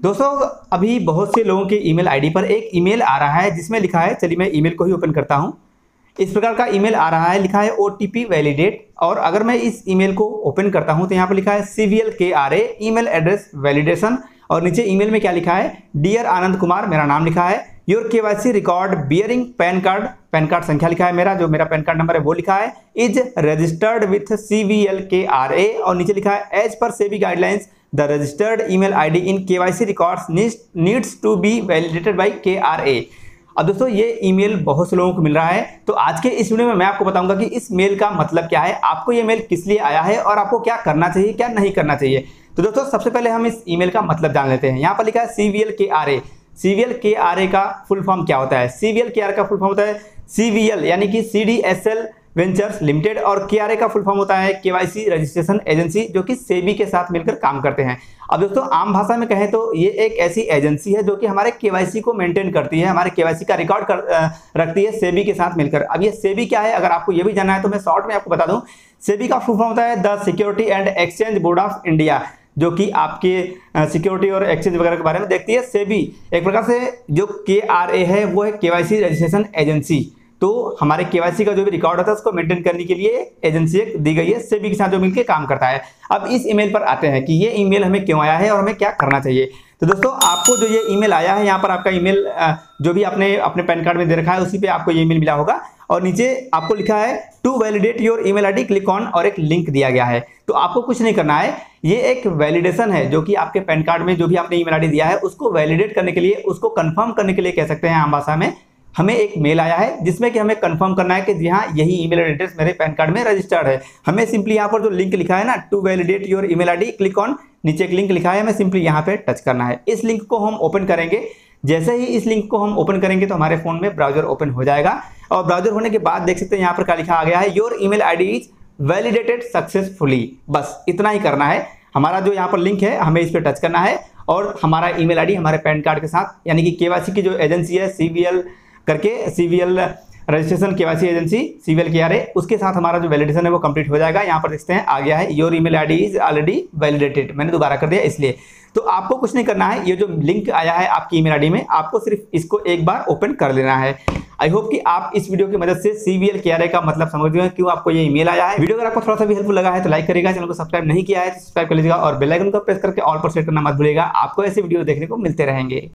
दोस्तों, अभी बहुत से लोगों के ईमेल आईडी पर एक ईमेल आ रहा है, जिसमें लिखा है, चलिए मैं ईमेल को ही ओपन करता हूँ। इस प्रकार का ईमेल आ रहा है, लिखा है ओटीपी वैलिडेट और अगर मैं इस ईमेल को ओपन करता हूँ तो यहाँ पर लिखा है C V L K R A E address validation और नीचे ईमेल में क्या लिखा है? डियर आनंद कुमार, मेरा नाम लिखा है। Your K Y C record bearing PAN card PAN card संख्या लिखा है मेरा, जो मेरा पैन कार्ड नंबर है, वो लिखा है is registered with C V L K R A और नीचे लिखा है as per SEBI guidelines the registered email ID in KYC records needs to be validated by a अब दोस्तों, ये ईमेल बहुत से लोगों को मिल रहा है तो आज के इस वीडियो में मैं आपको बताऊँगा कि इस मेल का मतलब क्या है, आपको ये मेल किस लिए आया है और आपको क्या करना चाहिए, क्या नहीं करना चाहिए। तो दोस्तों, सबसे पहले हम इस ईमेल का मतलब जान लेते हैं। यहाँ पर लिखा है CVL K R A CVL K R A का फुल फॉर्म क्या होता है? सीवीएल के आर का फुल फॉर्म होता है। सीवीएल यानी कि C D S L ventures limited और के का फुल फॉर्म होता है केवाईसी रजिस्ट्रेशन एजेंसी जो कि सेबी के साथ मिलकर काम करते हैं। अब दोस्तों आम भाषा में कहें तो ये एक ऐसी एजेंसी है जो कि हमारे केवाईसी को मेंटेन करती है हमारे केवाईसी का रिकॉर्ड कर, रखती है सेबी के साथ मिलकर। अब ये सेबी क्या है? अगर आपको ये भी जानना है तो मैं शॉर्ट में आपको बता दूँ। सेबी का फुल फॉर्म होता है the Securities and Exchange Board of India जो कि आपके सिक्योरिटी और एक्सचेंज वगैरह के बारे में देखती है। सेबी एक प्रकार से जो के है, वो है केवाईसी रजिस्ट्रेशन एजेंसी तो हमारे केवाईसी का जो भी रिकॉर्ड होता है, उसको मेंटेन करने के लिए एजेंसी एक दी गई है, सेबी के साथ जो मिलकर काम करता है। अब इस ईमेल पर आते हैं कि ये ईमेल हमें क्यों आया है और हमें क्या करना चाहिए। तो दोस्तों, आपको जो ये ईमेल आया है, यहाँ पर आपका ईमेल जो भी आपने अपने पैन कार्ड में दे रखा है, उसी पे आपको ये ईमेल मिला होगा। और नीचे आपको लिखा है to validate your email ID click on और एक लिंक दिया गया है। तो आपको कुछ नहीं करना है। ये एक वैलिडेशन है, जो कि आपके पैन कार्ड में जो भी आपने ईमेल आईडी दिया है, उसको वैलिडेट करने के लिए, उसको कंफर्म करने के लिए कह सकते हैं आम भाषा में। हमें एक मेल आया है, जिसमें कि हमें कंफर्म करना है कि जी हाँ यही ईमेल एड्रेस मेरे पैन कार्ड में रजिस्टर्ड है। हमें सिंपली यहाँ पर जो लिंक लिखा है ना to validate your email ID click on नीचे एक लिंक लिखा है, हमें सिंपली यहाँ पे टच करना है। इस लिंक को हम ओपन करेंगे। जैसे ही इस लिंक को हम ओपन करेंगे तो हमारे फ़ोन में ब्राउज़र ओपन हो जाएगा। और ब्राउज़र होने के बाद देख सकते हैं, यहाँ पर क्या लिखा आ गया है your email ID is validated successfully बस, इतना ही करना है। हमारा जो यहाँ पर लिंक है, हमें इस पर टच करना है। और हमारा ईमेल आईडी हमारे पैन कार्ड के साथ, यानी कि केवाईसी की जो एजेंसी है सीवीएल करके CVL registration KYC agency CVL K R उसके साथ हमारा जो वैलिडेशन है वो कंप्लीट हो जाएगा। यहाँ पर देखते हैं, आ गया है। Your email ID is already validated मैंने दोबारा कर दिया इसलिए। तो आपको कुछ नहीं करना है। ये जो लिंक आया है आपकी ईमेल आईडी में, आपको सिर्फ़ इसको एक बार ओपन कर लेना है। आई होप कि आप इस वीडियो की मदद से सीवीएल के का मतलब समझ गए क्यों आपको ये ईमेल आया है। वीडियो अगर आपको थोड़ा सा भी हेल्पफुल लगा है तो लाइक करेगा चैनल को सब्सक्राइब नहीं किया है तो सब्सक्राइब कर लीजिएगा और बेल आइकन को प्रेस करके ऑल पर सेट करना मत भूलिएगा। आपको ऐसे वीडियो देखने को मिलते रहेंगे।